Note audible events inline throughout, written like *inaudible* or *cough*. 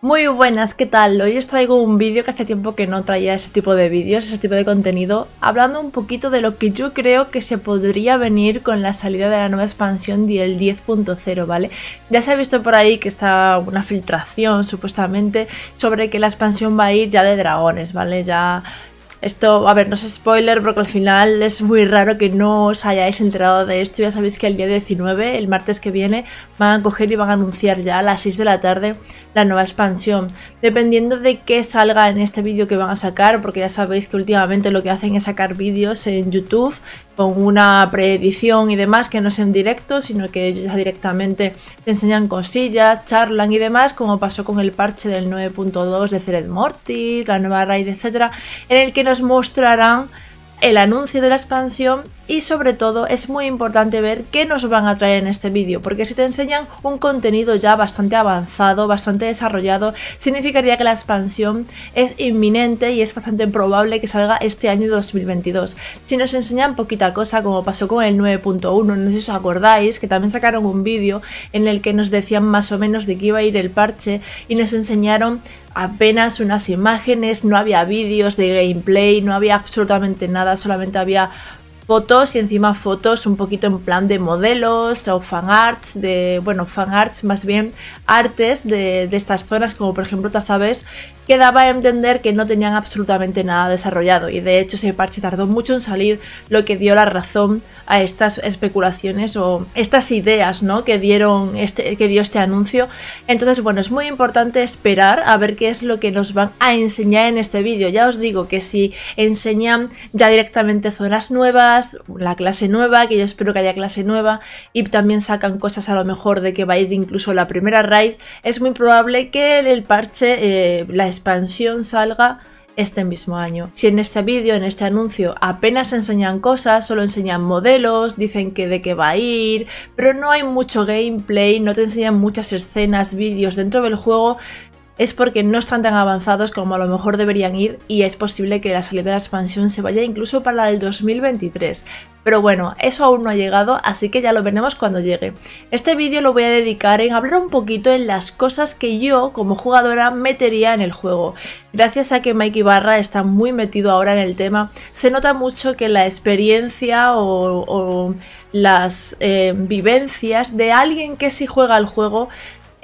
Muy buenas, ¿qué tal? Hoy os traigo un vídeo que hace tiempo que no traía ese tipo de vídeos, ese tipo de contenido, hablando un poquito de lo que yo creo que se podría venir con la salida de la nueva expansión del 10.0, ¿vale? Ya se ha visto por ahí que está una filtración, supuestamente, sobre que la expansión va a ir ya de dragones, ¿vale? Ya esto, a ver, no es spoiler porque al final es muy raro que no os hayáis enterado de esto. Ya sabéis que el día 19, el martes que viene, van a coger y van a anunciar ya a las 6 de la tarde la nueva expansión. Dependiendo de qué salga en este vídeo que van a sacar, porque ya sabéis que últimamente lo que hacen es sacar vídeos en YouTube con una preedición y demás que no es en directo, sino que ya directamente te enseñan cosillas, charlan y demás, como pasó con el parche del 9.2 de Cered Mortis, la nueva raid, etcétera, en el que nos mostrarán el anuncio de la expansión y sobre todo es muy importante ver qué nos van a traer en este vídeo, porque si te enseñan un contenido ya bastante avanzado, bastante desarrollado, significaría que la expansión es inminente y es bastante probable que salga este año 2022. Si nos enseñan poquita cosa, como pasó con el 9.1, no sé si os acordáis, que también sacaron un vídeo en el que nos decían más o menos de qué iba a ir el parche y nos enseñaron apenas unas imágenes, no había vídeos de gameplay, no había absolutamente nada, solamente había fotos y encima fotos un poquito en plan de modelos o fan arts, de, bueno, fan arts más bien artes de, de estas zonas como por ejemplo Tazabes que daba a entender que no tenían absolutamente nada desarrollado. Y de hecho ese parche tardó mucho en salir lo que dio la razón a estas especulaciones o estas ideas ¿no? que, dieron este, que dio este anuncio. Entonces bueno es muy importante esperar a ver qué es lo que nos van a enseñar en este vídeo. Ya os digo que si enseñan ya directamente zonas nuevas la clase nueva que yo espero que haya clase nueva y también sacan cosas a lo mejor de que va a ir incluso la primera raid es muy probable que el parche eh, la expansión salga este mismo año. Si en este vídeo, en este anuncio, apenas enseñan cosas, solo enseñan modelos, dicen que de qué va a ir, pero no hay mucho gameplay, no te enseñan muchas escenas, vídeos dentro del juego, es porque no están tan avanzados como a lo mejor deberían ir y es posible que la salida de expansión se vaya incluso para el 2023. Pero bueno, eso aún no ha llegado, así que ya lo veremos cuando llegue. Este vídeo lo voy a dedicar en hablar un poquito en las cosas que yo como jugadora metería en el juego. Gracias a que Mike Ibarra está muy metido ahora en el tema, se nota mucho que la experiencia o, las eh, vivencias de alguien que sí juega al juego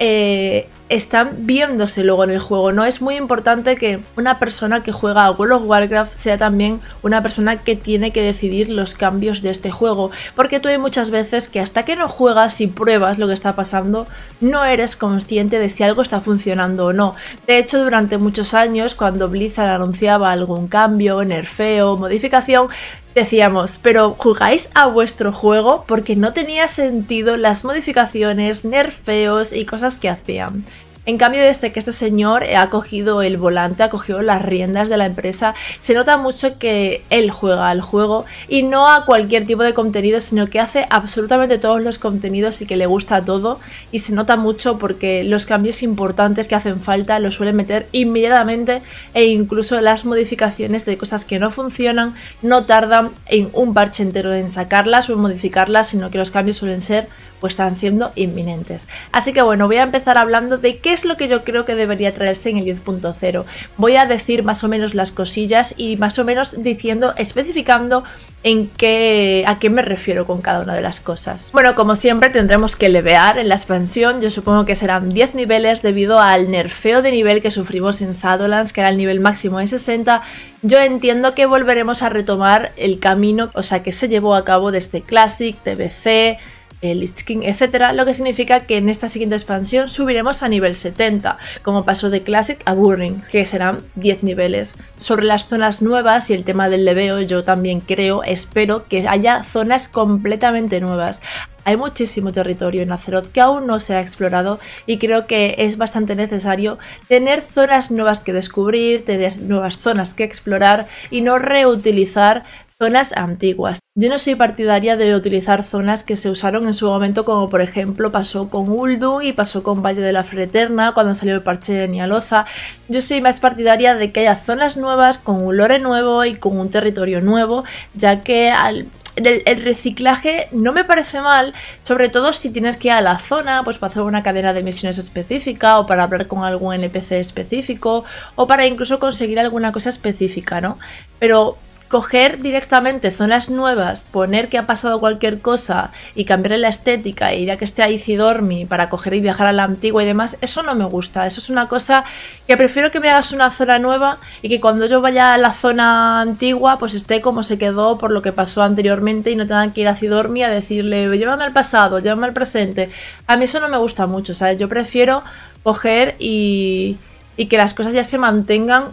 eh, están viéndose luego en el juego, ¿no? Es muy importante que una persona que juega a World of Warcraft sea también una persona que tiene que decidir los cambios de este juego, porque tú hay muchas veces que hasta que no juegas y pruebas lo que está pasando, no eres consciente de si algo está funcionando o no. De hecho, durante muchos años, cuando Blizzard anunciaba algún cambio, nerfeo, modificación, Decíamos, pero jugáis a vuestro juego porque no tenía sentido las modificaciones, nerfeos y cosas que hacían. En cambio, desde que este señor ha cogido el volante, ha cogido las riendas de la empresa, se nota mucho que él juega al juego y no a cualquier tipo de contenido, sino que hace absolutamente todos los contenidos y que le gusta todo. Y se nota mucho porque los cambios importantes que hacen falta los suele meter inmediatamente e incluso las modificaciones de cosas que no funcionan no tardan en un parche entero en sacarlas o en modificarlas, sino que los cambios suelen ser pues están siendo inminentes. Así que bueno, voy a empezar hablando de qué es lo que yo creo que debería traerse en el 10.0. Voy a decir más o menos las cosillas y más o menos diciendo, especificando en qué, a qué me refiero con cada una de las cosas. Bueno, como siempre tendremos que levear en la expansión, yo supongo que serán 10 niveles debido al nerfeo de nivel que sufrimos en Shadowlands, que era el nivel máximo de 60. Yo entiendo que volveremos a retomar el camino, o sea, que se llevó a cabo desde Classic, TBC, el King, etcétera, lo que significa que en esta siguiente expansión subiremos a nivel 70, como pasó de Classic a Burning, que serán 10 niveles. Sobre las zonas nuevas y el tema del leveo, yo también creo, espero que haya zonas completamente nuevas. Hay muchísimo territorio en Azeroth que aún no se ha explorado y creo que es bastante necesario tener zonas nuevas que descubrir, tener nuevas zonas que explorar y no reutilizar zonas antiguas. Yo no soy partidaria de utilizar zonas que se usaron en su momento, como por ejemplo pasó con Uldu y pasó con Valle de la Freterna cuando salió el parche de Nialoza. Yo soy más partidaria de que haya zonas nuevas con un lore nuevo y con un territorio nuevo, ya que al, el, reciclaje no me parece mal, sobre todo si tienes que ir a la zona, pues para hacer una cadena de misiones específica o para hablar con algún NPC específico o para incluso conseguir alguna cosa específica, ¿no? Pero coger directamente zonas nuevas, poner que ha pasado cualquier cosa y cambiarle la estética y ya que esté ahí Cidormi para coger y viajar a la antigua y demás, eso no me gusta. Eso es una cosa que prefiero que me hagas una zona nueva y que cuando yo vaya a la zona antigua pues esté como se quedó por lo que pasó anteriormente y no tengan que ir a Cidormi a decirle llévame al pasado, llévame al presente. A mí eso no me gusta mucho, ¿sabes? Yo prefiero coger y y que las cosas ya se mantengan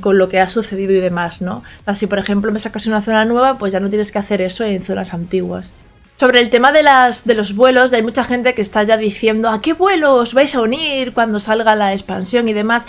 con lo que ha sucedido y demás, ¿no? O sea, si por ejemplo me sacas una zona nueva, pues ya no tienes que hacer eso en zonas antiguas. Sobre el tema de, las, de los vuelos, hay mucha gente que está ya diciendo ¿a qué vuelos vais a unir cuando salga la expansión y demás?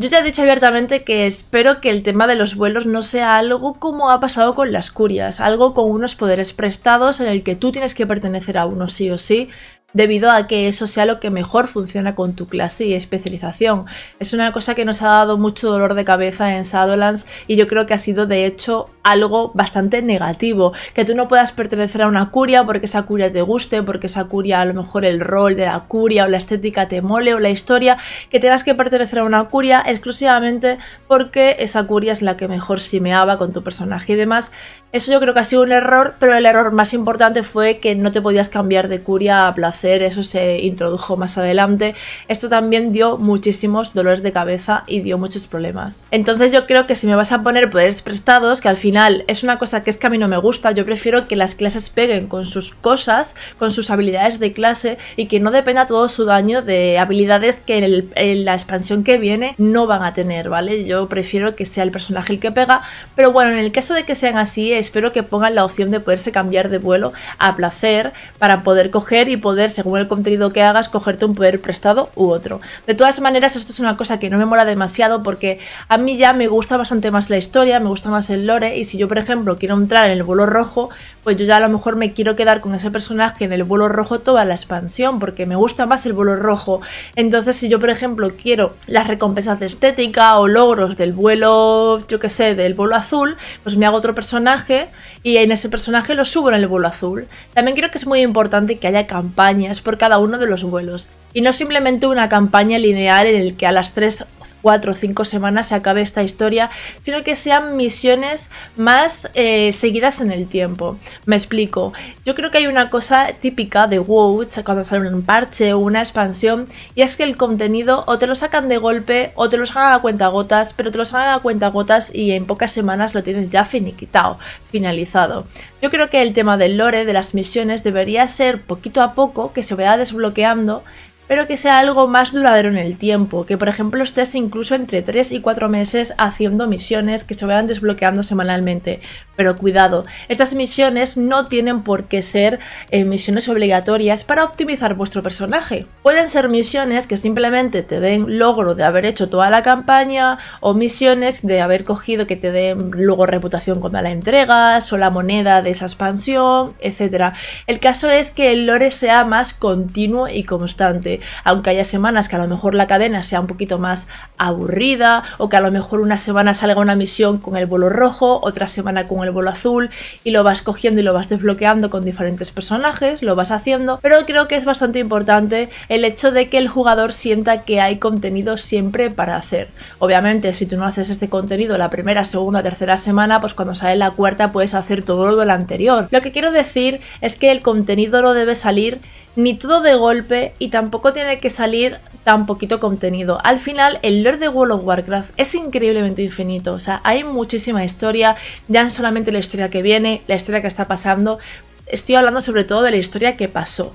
Yo ya he dicho abiertamente que espero que el tema de los vuelos no sea algo como ha pasado con las curias, algo con unos poderes prestados en el que tú tienes que pertenecer a uno sí o sí, debido a que eso sea lo que mejor funciona con tu clase y especialización. Es una cosa que nos ha dado mucho dolor de cabeza en Shadowlands y yo creo que ha sido de hecho algo bastante negativo, que tú no puedas pertenecer a una curia porque esa curia te guste, porque esa curia a lo mejor el rol de la curia o la estética te mole o la historia, que tengas que pertenecer a una curia exclusivamente porque esa curia es la que mejor simeaba con tu personaje y demás. Eso yo creo que ha sido un error, pero el error más importante fue que no te podías cambiar de curia a placer, eso se introdujo más adelante. Esto también dio muchísimos dolores de cabeza y dio muchos problemas. Entonces yo creo que si me vas a poner poderes prestados, que al final es una cosa que es que a mí no me gusta, yo prefiero que las clases peguen con sus cosas, con sus habilidades de clase y que no dependa todo su daño de habilidades que en, la expansión que viene no van a tener, ¿vale? Yo prefiero que sea el personaje el que pega, pero bueno, en el caso de que sean así, espero que pongan la opción de poderse cambiar de vuelo a placer para poder coger y poder, según el contenido que hagas, cogerte un poder prestado u otro. De todas maneras, esto es una cosa que no me mola demasiado porque a mí ya me gusta bastante más la historia, me gusta más el lore y si yo, por ejemplo, quiero entrar en el vuelo rojo, pues yo ya a lo mejor me quiero quedar con ese personaje en el vuelo rojo toda la expansión porque me gusta más el vuelo rojo. Entonces, si yo, por ejemplo, quiero las recompensas de estética o logros del vuelo, yo que sé, del vuelo azul, pues me hago otro personaje y en ese personaje lo subo en el vuelo azul. También creo que es muy importante que haya por cada uno de los vuelos. Y no simplemente una campaña lineal en el que a las tres cuatro o cinco semanas se acabe esta historia, sino que sean misiones más eh, seguidas en el tiempo. Me explico. Yo creo que hay una cosa típica de WoW cuando sale un parche o una expansión y es que el contenido o te lo sacan de golpe o te lo sacan a cuenta gotas, pero te lo sacan a cuenta gotas y en pocas semanas lo tienes ya finiquitado, finalizado. Yo creo que el tema del lore, de las misiones, debería ser poquito a poco que se vaya desbloqueando pero que sea algo más duradero en el tiempo, que por ejemplo estés incluso entre 3 y 4 meses haciendo misiones que se vayan desbloqueando semanalmente. Pero cuidado, estas misiones no tienen por qué ser eh, misiones obligatorias para optimizar vuestro personaje. Pueden ser misiones que simplemente te den logro de haber hecho toda la campaña o misiones de haber cogido que te den luego reputación cuando la entregas o la moneda de esa expansión, etc. El caso es que el lore sea más continuo y constante aunque haya semanas que a lo mejor la cadena sea un poquito más aburrida o que a lo mejor una semana salga una misión con el bolo rojo, otra semana con el bolo azul y lo vas cogiendo y lo vas desbloqueando con diferentes personajes, lo vas haciendo, pero creo que es bastante importante el hecho de que el jugador sienta que hay contenido siempre para hacer. Obviamente, si tú no haces este contenido la primera, segunda, tercera semana, pues cuando sale la cuarta puedes hacer todo lo del anterior. Lo que quiero decir es que el contenido no debe salir ni todo de golpe y tampoco tiene que salir tan poquito contenido. Al final, el lore de World of Warcraft es increíblemente infinito. O sea, hay muchísima historia, ya no solamente la historia que viene, la historia que está pasando. Estoy hablando sobre todo de la historia que pasó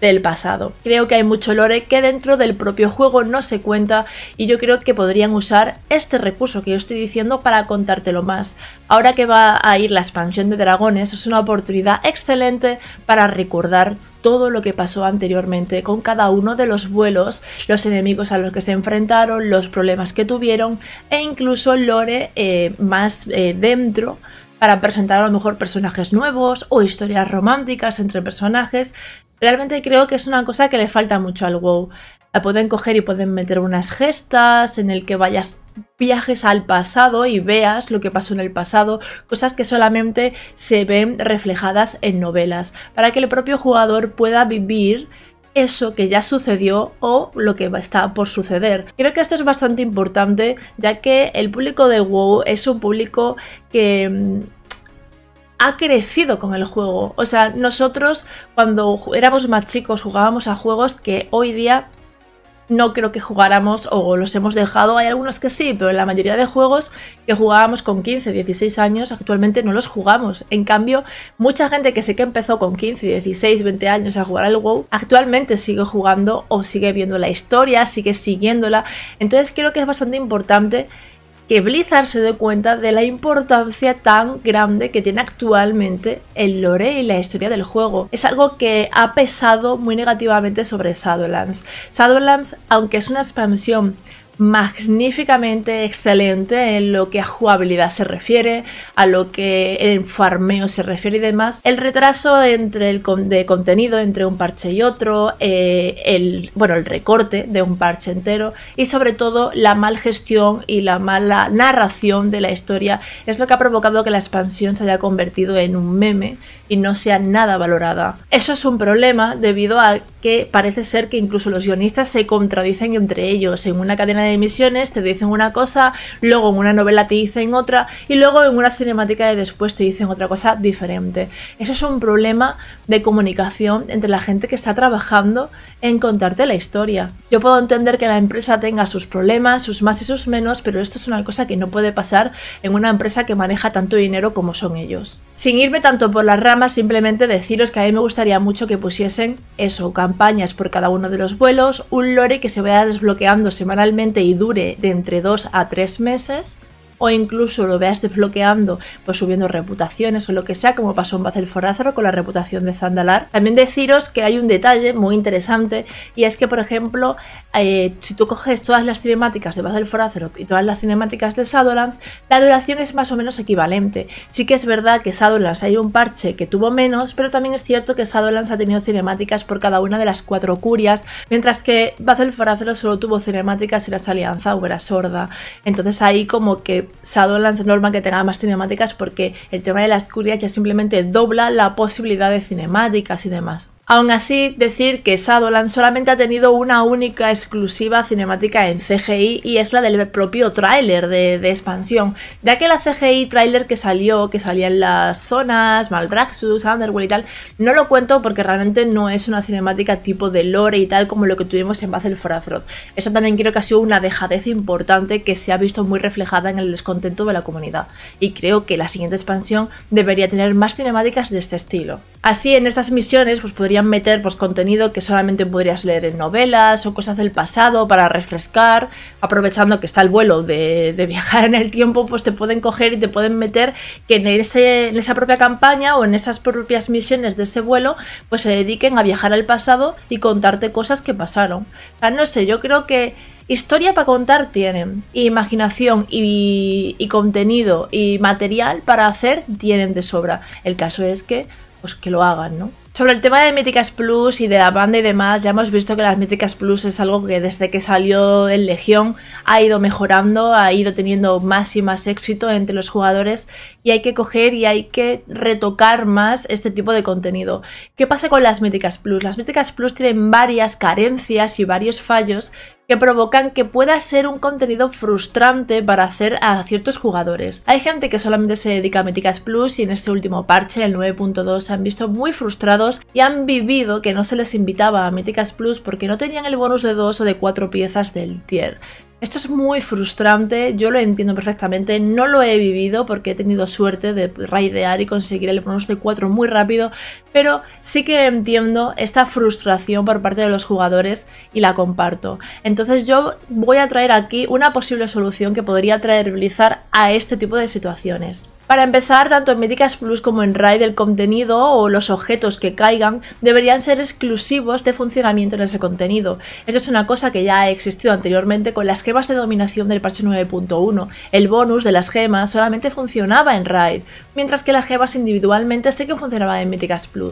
del pasado. Creo que hay mucho lore que dentro del propio juego no se cuenta y yo creo que podrían usar este recurso que yo estoy diciendo para contártelo más. Ahora que va a ir la expansión de dragones es una oportunidad excelente para recordar todo lo que pasó anteriormente con cada uno de los vuelos, los enemigos a los que se enfrentaron, los problemas que tuvieron e incluso lore eh, más eh, dentro para presentar a lo mejor personajes nuevos o historias románticas entre personajes. Realmente creo que es una cosa que le falta mucho al WoW. La pueden coger y pueden meter unas gestas en el que vayas viajes al pasado y veas lo que pasó en el pasado, cosas que solamente se ven reflejadas en novelas, para que el propio jugador pueda vivir eso que ya sucedió o lo que está por suceder. Creo que esto es bastante importante ya que el público de WoW es un público que mm, ha crecido con el juego. O sea, nosotros cuando éramos más chicos jugábamos a juegos que hoy día no creo que jugáramos o los hemos dejado. Hay algunos que sí, pero la mayoría de juegos que jugábamos con 15, 16 años actualmente no los jugamos. En cambio, mucha gente que sé que empezó con 15, 16, 20 años a jugar al WoW, actualmente sigue jugando o sigue viendo la historia, sigue siguiéndola. Entonces creo que es bastante importante que Blizzard se dé cuenta de la importancia tan grande que tiene actualmente el lore y la historia del juego. Es algo que ha pesado muy negativamente sobre Shadowlands. Shadowlands, aunque es una expansión magníficamente excelente en lo que a jugabilidad se refiere, a lo que en farmeo se refiere y demás. El retraso entre el de contenido entre un parche y otro, eh, el, bueno, el recorte de un parche entero y sobre todo la mal gestión y la mala narración de la historia es lo que ha provocado que la expansión se haya convertido en un meme y no sea nada valorada. Eso es un problema debido a que parece ser que incluso los guionistas se contradicen entre ellos. En una cadena de emisiones te dicen una cosa, luego en una novela te dicen otra y luego en una cinemática de después te dicen otra cosa diferente. Eso es un problema de comunicación entre la gente que está trabajando en contarte la historia. Yo puedo entender que la empresa tenga sus problemas, sus más y sus menos, pero esto es una cosa que no puede pasar en una empresa que maneja tanto dinero como son ellos. Sin irme tanto por las ramas, simplemente deciros que a mí me gustaría mucho que pusiesen eso, campañas por cada uno de los vuelos, un lore que se vaya desbloqueando semanalmente y dure de entre 2 a 3 meses o incluso lo veas desbloqueando, pues subiendo reputaciones o lo que sea, como pasó en Battle for Azeroth con la reputación de Zandalar. También deciros que hay un detalle muy interesante y es que, por ejemplo, eh, si tú coges todas las cinemáticas de Battle for Azeroth y todas las cinemáticas de Shadowlands, la duración es más o menos equivalente. Sí que es verdad que Shadowlands hay un parche que tuvo menos, pero también es cierto que Shadowlands ha tenido cinemáticas por cada una de las cuatro curias, mientras que Battle for Azeroth solo tuvo cinemáticas y las alianza o era sorda. Entonces ahí como que Shadowlands es normal que tenga más cinemáticas porque el tema de las curias ya simplemente dobla la posibilidad de cinemáticas y demás. Aún así, decir que Shadowlands solamente ha tenido una única exclusiva cinemática en CGI y es la del propio tráiler de, expansión, ya que la CGI tráiler que salió, que salía en las zonas, Maldraxxus, Underworld y tal, no lo cuento porque realmente no es una cinemática tipo de lore y tal como lo que tuvimos en Battle for Azeroth. Eso también creo que ha sido una dejadez importante que se ha visto muy reflejada en el descontento de la comunidad y creo que la siguiente expansión debería tener más cinemáticas de este estilo. Así en estas misiones pues podría meter pues, contenido que solamente podrías leer en novelas o cosas del pasado para refrescar, aprovechando que está el vuelo de, viajar en el tiempo, pues te pueden coger y te pueden meter que en, en esa propia campaña o en esas propias misiones de ese vuelo, pues se dediquen a viajar al pasado y contarte cosas que pasaron. O no sé, yo creo que historia para contar tienen, imaginación y, y, contenido y material para hacer tienen de sobra. El caso es que, pues que lo hagan, ¿no? Sobre el tema de Míticas Plus y de la banda y demás, ya hemos visto que las Míticas Plus es algo que desde que salió en Legión ha ido mejorando, ha ido teniendo más y más éxito entre los jugadores y hay que coger y hay que retocar más este tipo de contenido. ¿Qué pasa con las Míticas Plus? Las Míticas Plus tienen varias carencias y varios fallos que provocan que pueda ser un contenido frustrante para hacer a ciertos jugadores. Hay gente que solamente se dedica a Míticas Plus y en este último parche, el 9.2, se han visto muy frustrados y han vivido que no se les invitaba a Míticas Plus porque no tenían el bonus de dos o de cuatro piezas del tier. Esto es muy frustrante, yo lo entiendo perfectamente, no lo he vivido porque he tenido suerte de raidear y conseguir el bonus de 4 muy rápido, pero sí que entiendo esta frustración por parte de los jugadores y la comparto. Entonces yo voy a traer aquí una posible solución que podría traer Blizzard a este tipo de situaciones. Para empezar, tanto en Míticas Plus como en Raid el contenido o los objetos que caigan deberían ser exclusivos de funcionamiento en ese contenido. Eso es una cosa que ya ha existido anteriormente con las gemas de dominación del parche 9.1. El bonus de las gemas solamente funcionaba en Raid, mientras que las gemas individualmente sí que funcionaban en Míticas Plus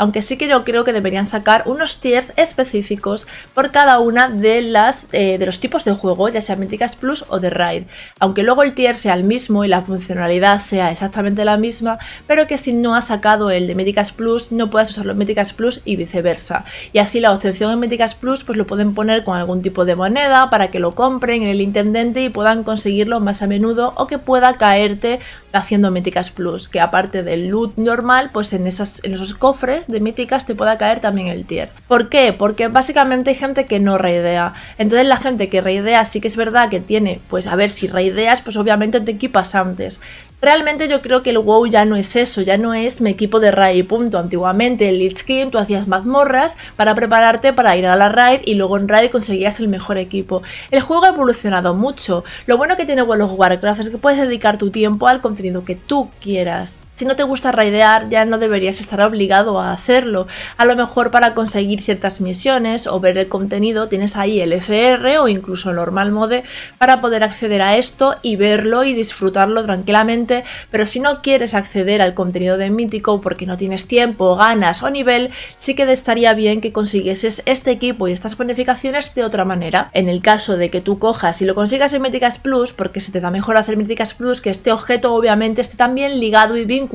aunque sí que yo creo que deberían sacar unos tiers específicos por cada una de las eh, de los tipos de juego, ya sea Míticas Plus o de Raid. Aunque luego el tier sea el mismo y la funcionalidad sea exactamente la misma, pero que si no has sacado el de Míticas Plus, no puedas usarlo en Míticas Plus y viceversa. Y así la obtención en Míticas Plus, pues lo pueden poner con algún tipo de moneda para que lo compren en el intendente y puedan conseguirlo más a menudo o que pueda caerte haciendo Míticas Plus, que aparte del loot normal, pues en, esas, en esos cofres de Míticas te pueda caer también el tier. ¿Por qué? Porque básicamente hay gente que no raidea. Entonces la gente que raidea sí que es verdad que tiene, pues a ver, si raideas, pues obviamente te equipas antes. Realmente yo creo que el WoW ya no es eso, ya no es mi equipo de raid, punto. Antiguamente el Lich King tú hacías mazmorras para prepararte para ir a la raid y luego en raid conseguías el mejor equipo. El juego ha evolucionado mucho. Lo bueno que tiene World of Warcraft es que puedes dedicar tu tiempo al contenido que tú quieras. Si no te gusta raidear, ya no deberías estar obligado a hacerlo. A lo mejor para conseguir ciertas misiones o ver el contenido tienes ahí el FR o incluso el normal mode para poder acceder a esto y verlo y disfrutarlo tranquilamente. Pero si no quieres acceder al contenido de Mítico porque no tienes tiempo, ganas o nivel, sí que estaría bien que consiguieses este equipo y estas bonificaciones de otra manera. En el caso de que tú cojas y lo consigas en Míticas Plus, porque se te da mejor hacer Míticas Plus, que este objeto obviamente esté también ligado y vinculado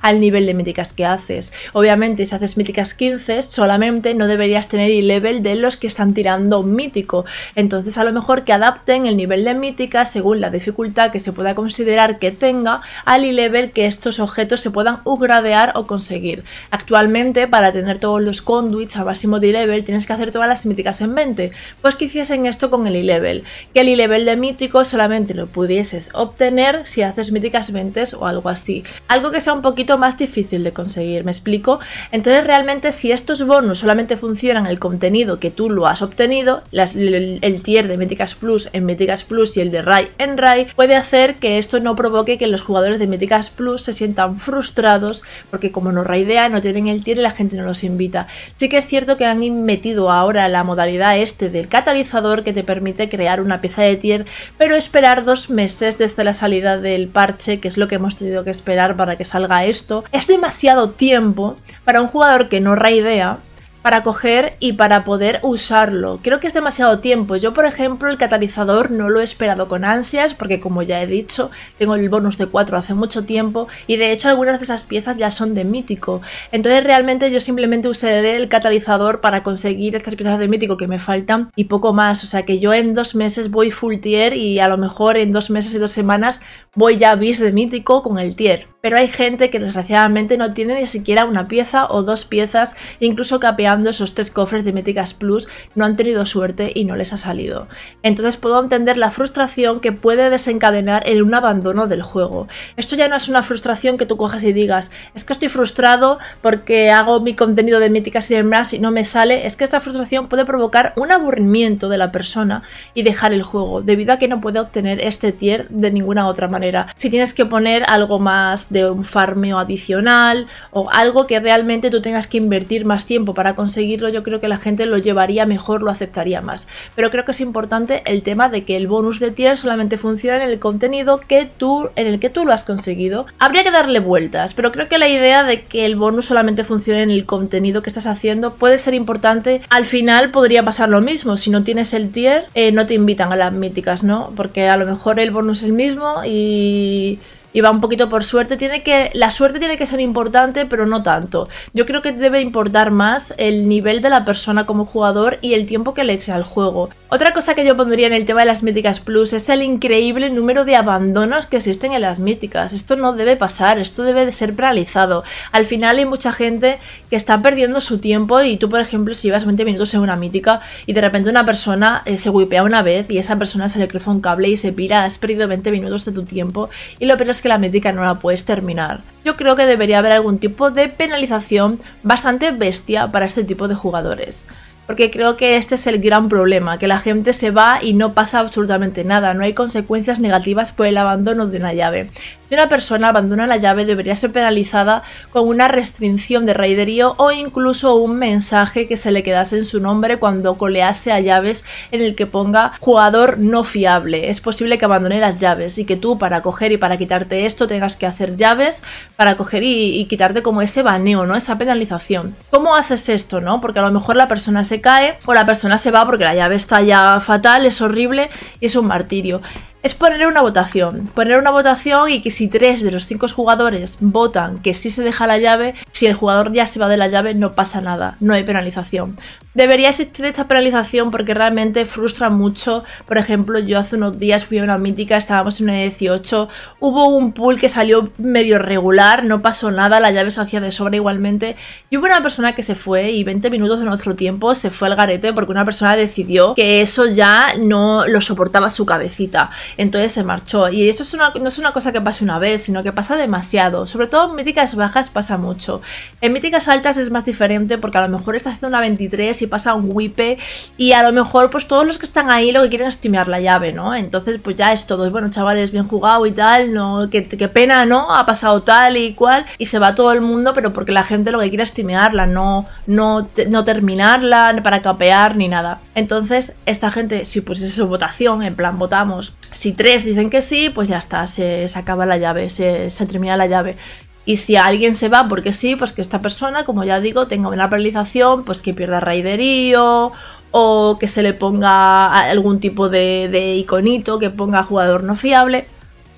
al nivel de míticas que haces. Obviamente, si haces míticas 15, solamente no deberías tener el level de los que están tirando mítico. Entonces, a lo mejor que adapten el nivel de mítica según la dificultad que se pueda considerar que tenga al level que estos objetos se puedan upgradear o conseguir. Actualmente, para tener todos los conduits a máximo de level, tienes que hacer todas las míticas en 20. Pues que hiciesen esto con el e-level, que el e-level de mítico solamente lo pudieses obtener si haces míticas 20 o algo así que sea un poquito más difícil de conseguir, ¿me explico? Entonces realmente si estos bonos solamente funcionan el contenido que tú lo has obtenido, el, tier de Míticas Plus en Míticas Plus y el de Rai en Rai, puede hacer que esto no provoque que los jugadores de Míticas Plus se sientan frustrados porque como no raidean, no tienen el tier y la gente no los invita. Sí que es cierto que han metido ahora la modalidad este del catalizador que te permite crear una pieza de tier, pero esperar dos meses desde la salida del parche, que es lo que hemos tenido que esperar que salga esto, es demasiado tiempo para un jugador que no raidea para coger y para poder usarlo. Creo que es demasiado tiempo. Yo, por ejemplo, el catalizador no lo he esperado con ansias porque, como ya he dicho, tengo el bonus de 4 hace mucho tiempo y de hecho algunas de esas piezas ya son de mítico. Entonces, realmente yo simplemente usaré el catalizador para conseguir estas piezas de mítico que me faltan y poco más. O sea que yo en dos meses voy full tier y a lo mejor en dos meses y dos semanas voy ya bis de mítico con el tier. Pero hay gente que desgraciadamente no tiene ni siquiera una pieza o dos piezas, incluso capeando esos tres cofres de Míticas Plus no han tenido suerte y no les ha salido. Entonces puedo entender la frustración que puede desencadenar en un abandono del juego. Esto ya no es una frustración que tú cojas y digas, es que estoy frustrado porque hago mi contenido de Míticas y demás y no me sale. Es que esta frustración puede provocar un aburrimiento de la persona y dejar el juego, debido a que no puede obtener este tier de ninguna otra manera. Si tienes que poner algo más de un farmeo adicional o algo que realmente tú tengas que invertir más tiempo para conseguirlo, yo creo que la gente lo llevaría mejor, lo aceptaría más. Pero creo que es importante el tema de que el bonus de tier solamente funciona en el contenido que tú, en el que tú lo has conseguido. Habría que darle vueltas, pero creo que la idea de que el bonus solamente funcione en el contenido que estás haciendo puede ser importante. Al final podría pasar lo mismo, si no tienes el tier, eh, no te invitan a las míticas, ¿no? Porque a lo mejor el bonus es el mismo y y va un poquito por suerte. Tiene que, la suerte tiene que ser importante, pero no tanto. Yo creo que debe importar más el nivel de la persona como jugador y el tiempo que le eche al juego. Otra cosa que yo pondría en el tema de las míticas plus es el increíble número de abandonos que existen en las míticas. Esto no debe pasar, esto debe de ser paralizado. Al final hay mucha gente que está perdiendo su tiempo y tú, por ejemplo, si llevas 20 minutos en una mítica y de repente una persona eh, se wipea una vez y esa persona se le cruza un cable y se pira, has perdido 20 minutos de tu tiempo y lo peor es que la mítica no la puedes terminar. Yo creo que debería haber algún tipo de penalización bastante bestia para este tipo de jugadores. Porque creo que este es el gran problema, que la gente se va y no pasa absolutamente nada, no hay consecuencias negativas por el abandono de una llave. Si una persona abandona la llave debería ser penalizada con una restricción de raiderío o incluso un mensaje que se le quedase en su nombre cuando colease a llaves en el que ponga jugador no fiable. Es posible que abandone las llaves y que tú para coger y para quitarte esto tengas que hacer llaves para coger y, quitarte como ese baneo, ¿no? Esa penalización. ¿Cómo haces esto, no? Porque a lo mejor la persona se cae o la persona se va porque la llave está ya fatal, es horrible y es un martirio es poner una votación. Poner una votación y que si tres de los cinco jugadores votan que sí se deja la llave, si el jugador ya se va de la llave no pasa nada, no hay penalización. Debería existir esta penalización porque realmente frustra mucho. Por ejemplo, yo hace unos días fui a una mítica, estábamos en una 18, hubo un pool que salió medio regular, no pasó nada, la llave se hacía de sobra igualmente. Y hubo una persona que se fue y 20 minutos de nuestro tiempo se fue al garete porque una persona decidió que eso ya no lo soportaba su cabecita. Entonces se marchó. Y esto es una, no es una cosa que pase una vez, sino que pasa demasiado. Sobre todo en míticas bajas pasa mucho. En míticas altas es más diferente porque a lo mejor está haciendo una 23 y pasa un wipe y a lo mejor pues todos los que están ahí lo que quieren es timear la llave, ¿no? Entonces pues ya es todo, bueno chavales, bien jugado y tal, no, qué, pena, ¿no? Ha pasado tal y cual y se va todo el mundo, pero porque la gente lo que quiere es timearla, no, no, no terminarla para capear ni nada. Entonces esta gente, si es su votación, en plan votamos, si tres dicen que sí, pues ya está, se, acaba la llave, se, termina la llave. Y si alguien se va porque sí, pues que esta persona, como ya digo, tenga una paralización, pues que pierda raiderío o que se le ponga algún tipo de, de iconito que ponga jugador no fiable.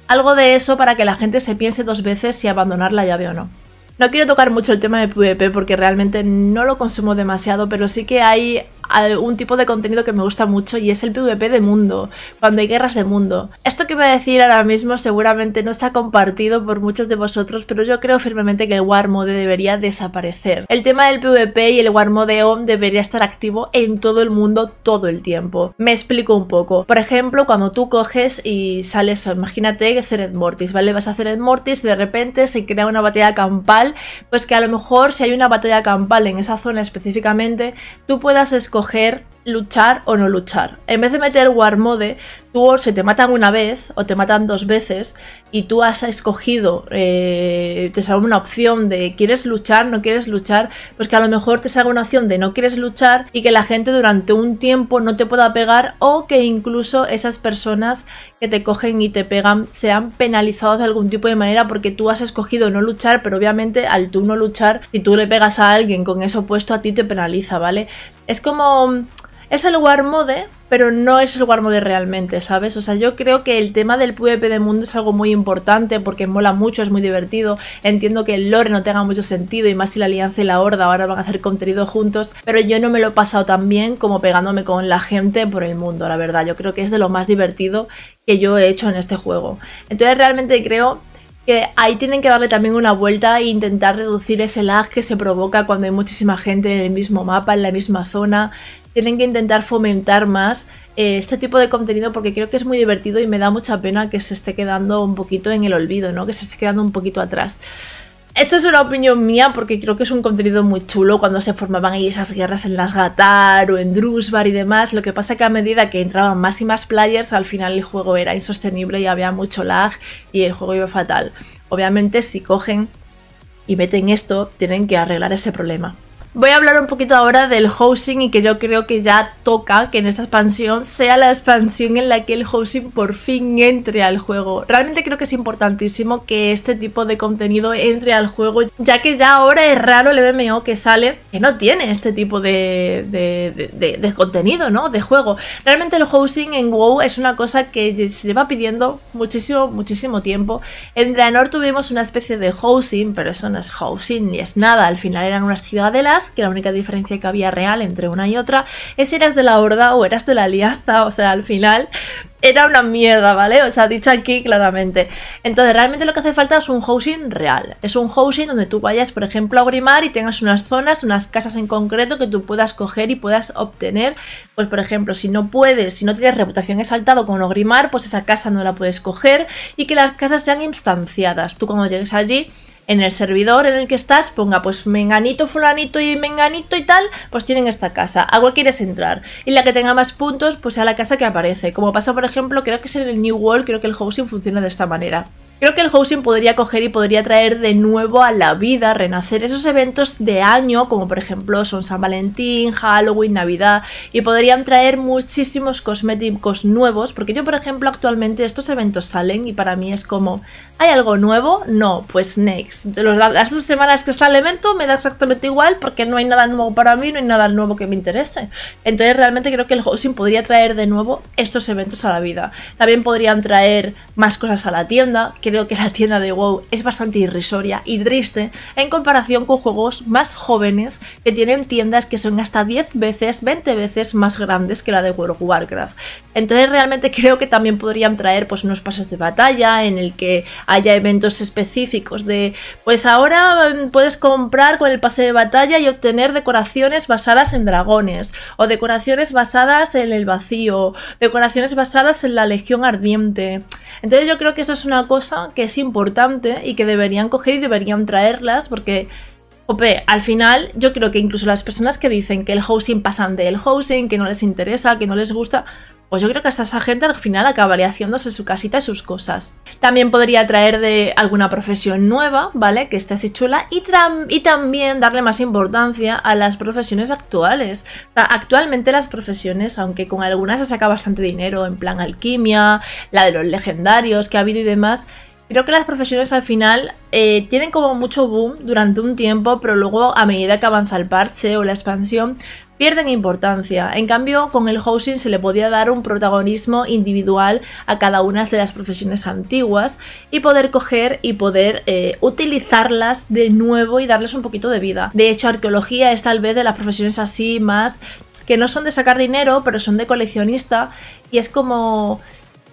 Algo de eso para que la gente se piense dos veces si abandonar la llave o no. No quiero tocar mucho el tema de PvP porque realmente no lo consumo demasiado, pero sí que hay algún tipo de contenido que me gusta mucho y es el PvP de mundo, cuando hay guerras de mundo. Esto que voy a decir ahora mismo seguramente no está compartido por muchos de vosotros, pero yo creo firmemente que el War Mode debería desaparecer. El tema del PvP y el War Mode On debería estar activo en todo el mundo todo el tiempo. Me explico un poco. Por ejemplo, cuando tú coges y sales, imagínate que Cered Mortis, ¿vale? Vas a hacer Mortis y de repente se crea una batalla campal, pues que a lo mejor si hay una batalla campal en esa zona específicamente, tú puedas escoger escoger luchar o no luchar. En vez de meter War Mode, tú se te matan una vez o te matan dos veces y tú has escogido, eh, te sale una opción de quieres luchar, no quieres luchar, pues que a lo mejor te salga una opción de no quieres luchar y que la gente durante un tiempo no te pueda pegar o que incluso esas personas que te cogen y te pegan sean penalizados de algún tipo de manera porque tú has escogido no luchar, pero obviamente al tú no luchar, si tú le pegas a alguien con eso puesto a ti te penaliza, ¿vale? Es como es el War Mode, pero no es el War Mode realmente, ¿sabes? O sea, yo creo que el tema del PvP de mundo es algo muy importante porque mola mucho, es muy divertido. Entiendo que el lore no tenga mucho sentido y más si la Alianza y la Horda ahora van a hacer contenido juntos, pero yo no me lo he pasado tan bien como pegándome con la gente por el mundo, la verdad. Yo creo que es de lo más divertido que yo he hecho en este juego. Entonces realmente creo que ahí tienen que darle también una vuelta e intentar reducir ese lag que se provoca cuando hay muchísima gente en el mismo mapa, en la misma zona, tienen que intentar fomentar más eh, este tipo de contenido porque creo que es muy divertido y me da mucha pena que se esté quedando un poquito en el olvido, ¿no? Que se esté quedando un poquito atrás. Esto es una opinión mía porque creo que es un contenido muy chulo cuando se formaban ahí esas guerras en Gatar o en Drusbar y demás. Lo que pasa que a medida que entraban más y más players, al final el juego era insostenible y había mucho lag y el juego iba fatal. Obviamente si cogen y meten esto, tienen que arreglar ese problema. Voy a hablar un poquito ahora del housing y que yo creo que ya toca que en esta expansión sea la expansión en la que el housing por fin entre al juego. Realmente creo que es importantísimo que este tipo de contenido entre al juego, ya que ya ahora es raro el MMO que sale que no tiene este tipo de, de, contenido, ¿no? De juego. Realmente el housing en WoW es una cosa que se lleva pidiendo muchísimo, muchísimo tiempo. En Draenor tuvimos una especie de housing, pero eso no es housing ni es nada. Al final eran unas ciudadelas que la única diferencia que había real entre una y otra es si eras de la Horda o eras de la Alianza, o sea, al final era una mierda, ¿vale? O sea, dicho aquí claramente. Entonces, realmente lo que hace falta es un housing real. Es un housing donde tú vayas, por ejemplo, a Grimar y tengas unas zonas, unas casas en concreto que tú puedas coger y puedas obtener. Pues, por ejemplo, si no puedes, si no tienes reputación exaltado con Ogrimar, pues esa casa no la puedes coger y que las casas sean instanciadas. Tú cuando llegues allí en el servidor en el que estás ponga pues menganito, fulanito y menganito y tal, pues tienen esta casa. ¿A cuál quieres entrar? Y la que tenga más puntos, pues sea la casa que aparece. Como pasa, por ejemplo, creo que es en el New World, creo que el housing funciona de esta manera. Creo que el housing podría coger y podría traer de nuevo a la vida, renacer esos eventos de año, como por ejemplo son San Valentín, Halloween, Navidad, y podrían traer muchísimos cosméticos nuevos, porque yo por ejemplo actualmente estos eventos salen y para mí es como, ¿hay algo nuevo? No, pues next. Las dos semanas que sale el evento me da exactamente igual porque no hay nada nuevo para mí, no hay nada nuevo que me interese. Entonces realmente creo que el housing podría traer de nuevo estos eventos a la vida. También podrían traer más cosas a la tienda, creo que la tienda de WoW es bastante irrisoria y triste en comparación con juegos más jóvenes que tienen tiendas que son hasta 10 veces, 20 veces más grandes que la de World of Warcraft. Entonces realmente creo que también podrían traer pues unos pases de batalla en el que haya eventos específicos de pues ahora mm, puedes comprar con el pase de batalla y obtener decoraciones basadas en dragones o decoraciones basadas en el vacío, decoraciones basadas en la legión ardiente. Entonces yo creo que eso es una cosa que es importante y que deberían coger y deberían traerlas porque, ope, al final yo creo que incluso las personas que dicen que el housing pasan del housing, que no les interesa, que no les gusta, pues yo creo que hasta esa gente al final acabaría haciéndose su casita y sus cosas. También podría traer de alguna profesión nueva, ¿vale? Que esté así chula y, y también darle más importancia a las profesiones actuales. actualmente las profesiones, aunque con algunas se saca bastante dinero, en plan alquimia, la de los legendarios que ha habido y demás, Creo que las profesiones al final eh, tienen como mucho boom durante un tiempo, pero luego a medida que avanza el parche o la expansión, pierden importancia. En cambio, con el housing se le podía dar un protagonismo individual a cada una de las profesiones antiguas y poder coger y poder eh, utilizarlas de nuevo y darles un poquito de vida. De hecho, arqueología es tal vez de las profesiones así más que no son de sacar dinero, pero son de coleccionista y es como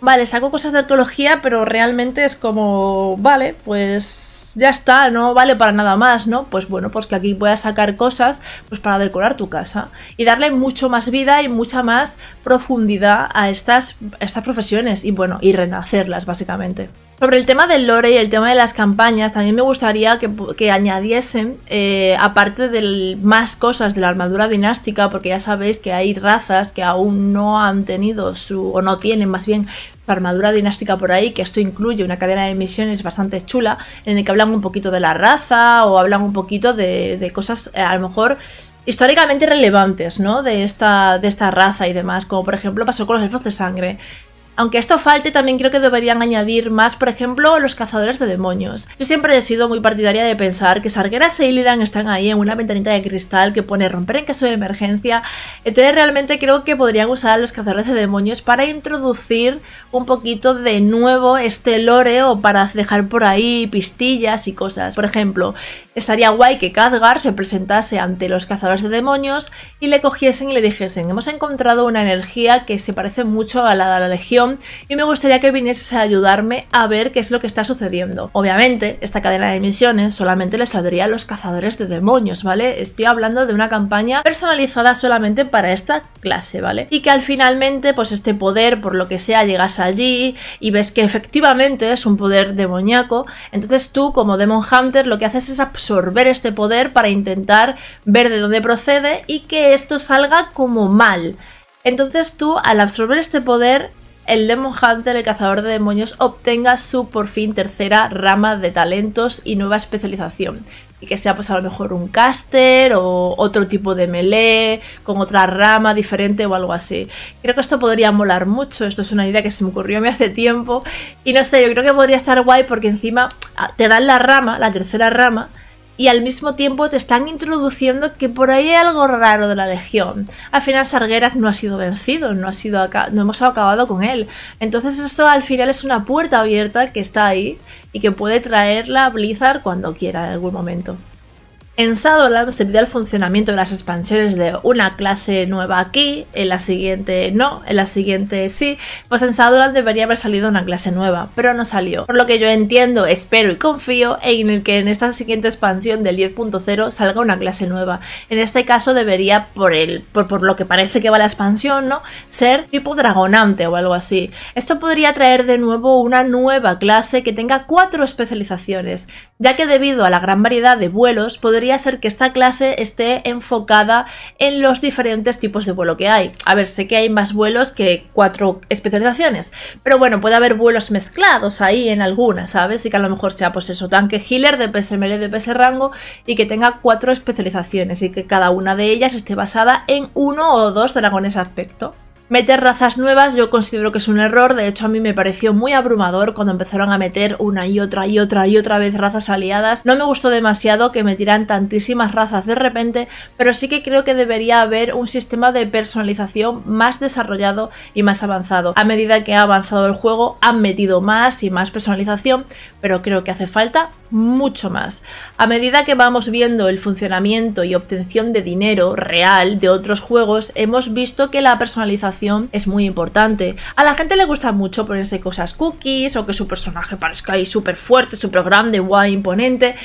vale, saco cosas de arqueología, pero realmente es como, vale, pues ya está, no vale para nada más, ¿no? Pues bueno, pues que aquí puedas sacar cosas pues para decorar tu casa y darle mucho más vida y mucha más profundidad a estas, estas profesiones y bueno, y renacerlas básicamente. Sobre el tema del lore y el tema de las campañas, también me gustaría que, añadiesen, eh, aparte de más cosas de la armadura dinástica, porque ya sabéis que hay razas que aún no han tenido su, o no tienen más bien, su armadura dinástica por ahí, que esto incluye una cadena de misiones bastante chula, en el que hablan un poquito de la raza o hablan un poquito de, cosas eh, a lo mejor históricamente relevantes, ¿no? De esta, de esta raza y demás, como por ejemplo pasó con los elfos de sangre. Aunque esto falte, también creo que deberían añadir más, por ejemplo, los cazadores de demonios. Yo siempre he sido muy partidaria de pensar que Sargeras e Illidan están ahí en una ventanita de cristal que pone romper en caso de emergencia. Entonces realmente creo que podrían usar a los cazadores de demonios para introducir un poquito de nuevo este lore o para dejar por ahí pistillas y cosas. Por ejemplo, estaría guay que Khadgar se presentase ante los cazadores de demonios y le cogiesen y le dijesen hemos encontrado una energía que se parece mucho a la de la legión y me gustaría que vinieses a ayudarme a ver qué es lo que está sucediendo. Obviamente, esta cadena de misiones solamente les saldría a los cazadores de demonios, ¿vale? Estoy hablando de una campaña personalizada solamente para esta clase, ¿vale? Y que al finalmente, pues este poder, por lo que sea, llegas allí y ves que efectivamente es un poder demoníaco, entonces tú como Demon Hunter lo que haces es absorber este poder para intentar ver de dónde procede y que esto salga como mal. Entonces tú, al absorber este poder, el Demon Hunter, el cazador de demonios, obtenga su por fin tercera rama de talentos y nueva especialización. Y que sea pues a lo mejor un caster o otro tipo de melee, con otra rama diferente o algo así. Creo que esto podría molar mucho, esto es una idea que se me ocurrió a mí hace tiempo. Y no sé, yo creo que podría estar guay porque encima ah, te dan la rama, la tercera rama, y al mismo tiempo te están introduciendo que por ahí hay algo raro de la Legión. Al final Sargueras no ha sido vencido, no, ha sido no hemos acabado con él. Entonces eso al final es una puerta abierta que está ahí y que puede traerla a Blizzard cuando quiera en algún momento. En Shadowlands, debido al funcionamiento de las expansiones de una clase nueva aquí, en la siguiente no, en la siguiente sí, pues en Shadowlands debería haber salido una clase nueva, pero no salió. Por lo que yo entiendo, espero y confío en el que en esta siguiente expansión del 10.0 salga una clase nueva. En este caso debería, por, el, por, por lo que parece que va la expansión, ¿no? Ser tipo dragonante o algo así. Esto podría traer de nuevo una nueva clase que tenga cuatro especializaciones, ya que debido a la gran variedad de vuelos, podría ser que esta clase esté enfocada en los diferentes tipos de vuelo que hay. A ver, sé que hay más vuelos que cuatro especializaciones, pero bueno, puede haber vuelos mezclados ahí en algunas, ¿sabes? Y que a lo mejor sea pues eso, tanque healer de PSML de PS rango y que tenga cuatro especializaciones y que cada una de ellas esté basada en uno o dos dragones aspecto. Meter razas nuevas yo considero que es un error, de hecho a mí me pareció muy abrumador cuando empezaron a meter una y otra y otra y otra vez razas aliadas. No me gustó demasiado que metieran tantísimas razas de repente, pero sí que creo que debería haber un sistema de personalización más desarrollado y más avanzado. A medida que ha avanzado el juego han metido más y más personalización, pero creo que hace falta mucho más. A medida que vamos viendo el funcionamiento y obtención de dinero real de otros juegos, hemos visto que la personalización es muy importante. A la gente le gusta mucho ponerse cosas cookies o que su personaje parezca ahí súper fuerte, súper grande, guay, imponente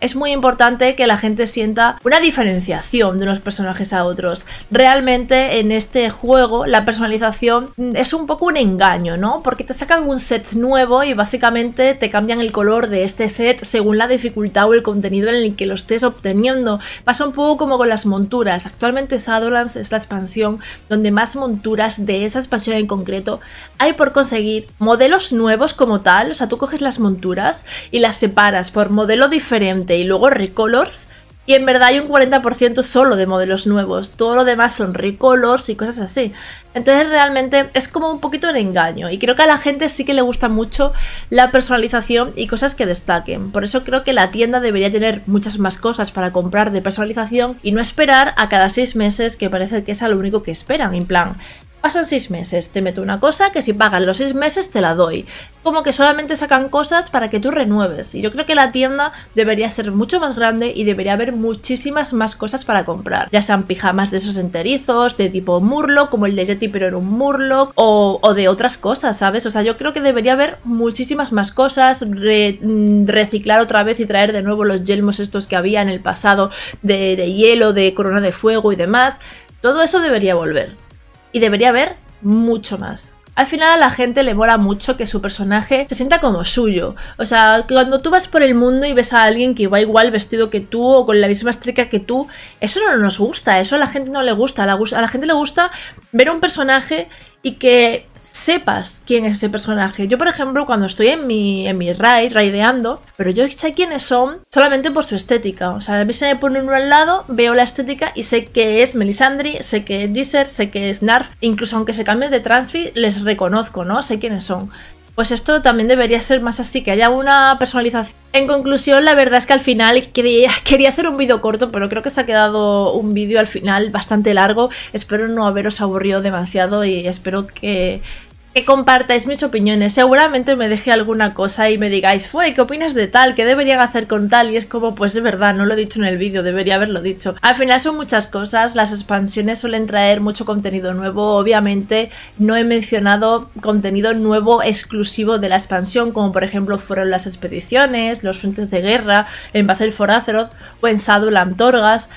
es muy importante que la gente sienta una diferenciación de unos personajes a otros. Realmente en este juego la personalización es un poco un engaño, ¿no? Porque te sacan un set nuevo y básicamente te cambian el color de este set según la dificultad o el contenido en el que lo estés obteniendo. Pasa un poco como con las monturas. Actualmente Shadowlands es la expansión donde más monturas de esa expansión en concreto hay por conseguir. Modelos nuevos como tal, o sea, tú coges las monturas y las separas por modelo diferente y luego recolors. Y en verdad hay un 40% solo de modelos nuevos. Todo lo demás son recolors y cosas así. Entonces realmente es como un poquito de engaño. Y creo que a la gente sí que le gusta mucho la personalización y cosas que destaquen. Por eso creo que la tienda debería tener muchas más cosas para comprar de personalización y no esperar a cada seis meses que parece que es lo único que esperan. En plan, Pasan seis meses, te meto una cosa que si pagas los seis meses te la doy. Como que solamente sacan cosas para que tú renueves. Y yo creo que la tienda debería ser mucho más grande y debería haber muchísimas más cosas para comprar. Ya sean pijamas de esos enterizos, de tipo Murloc, como el de Jetty pero en un Murloc, o, de otras cosas, ¿sabes? O sea, yo creo que debería haber muchísimas más cosas, mm, reciclar otra vez y traer de nuevo los yelmos estos que había en el pasado de hielo, de corona de fuego y demás. Todo eso debería volver y debería haber mucho más. Al final a la gente le mola mucho que su personaje se sienta como suyo. O sea, cuando tú vas por el mundo y ves a alguien que va igual vestido que tú o con la misma estrica que tú, eso no nos gusta, eso a la gente no le gusta. A la, a la gente le gusta ver un personaje y que sepas quién es ese personaje. Yo, por ejemplo, cuando estoy en mi, en mi raid, raideando, pero yo sé quiénes son solamente por su estética. O sea, a mí se me pone uno al lado, veo la estética y sé que es Melisandre, sé que es Gisser, sé que es Narf. Incluso aunque se cambie de transfi, les reconozco, ¿no? Sé quiénes son. Pues esto también debería ser más así, que haya una personalización. En conclusión, la verdad es que al final quería, *laughs* quería hacer un vídeo corto, pero creo que se ha quedado un vídeo al final bastante largo. Espero no haberos aburrido demasiado y espero que, que compartáis mis opiniones. Seguramente me deje alguna cosa y me digáis, fue, ¿qué opinas de tal? ¿Qué deberían hacer con tal? Y es como, pues de verdad, no lo he dicho en el vídeo, debería haberlo dicho. Al final son muchas cosas, las expansiones suelen traer mucho contenido nuevo. Obviamente no he mencionado contenido nuevo exclusivo de la expansión, como por ejemplo fueron las expediciones, los frentes de guerra, en Battle for Azeroth o en Shadowland Torgas.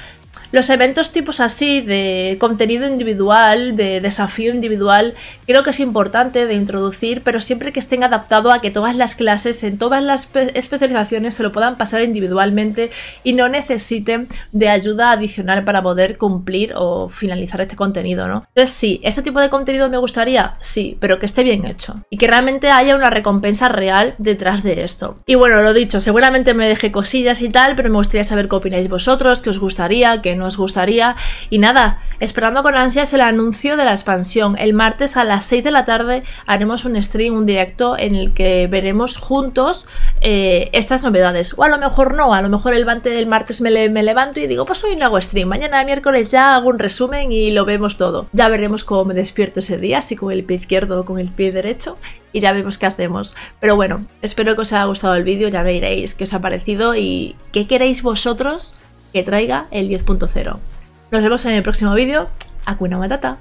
Los eventos tipos así de contenido individual, de desafío individual, creo que es importante de introducir, pero siempre que estén adaptados a que todas las clases en todas las especializaciones se lo puedan pasar individualmente y no necesiten de ayuda adicional para poder cumplir o finalizar este contenido, ¿no? Entonces sí, ¿este tipo de contenido me gustaría? Sí, pero que esté bien hecho y que realmente haya una recompensa real detrás de esto. Y bueno, lo dicho, seguramente me deje cosillas y tal, pero me gustaría saber qué opináis vosotros, qué os gustaría, qué no nos gustaría. Y nada, esperando con ansias el anuncio de la expansión. El martes a las 6 de la tarde haremos un stream, un directo en el que veremos juntos eh, estas novedades. O a lo mejor no, a lo mejor el, martes me, me, levanto y digo, pues hoy no hago stream. Mañana miércoles ya hago un resumen y lo vemos todo. Ya veremos cómo me despierto ese día, si con el pie izquierdo o con el pie derecho. Y ya vemos qué hacemos. Pero bueno, espero que os haya gustado el vídeo, ya veréis qué os ha parecido y qué queréis vosotros que traiga el 10.0. Nos vemos en el próximo vídeo. Akuna Matata.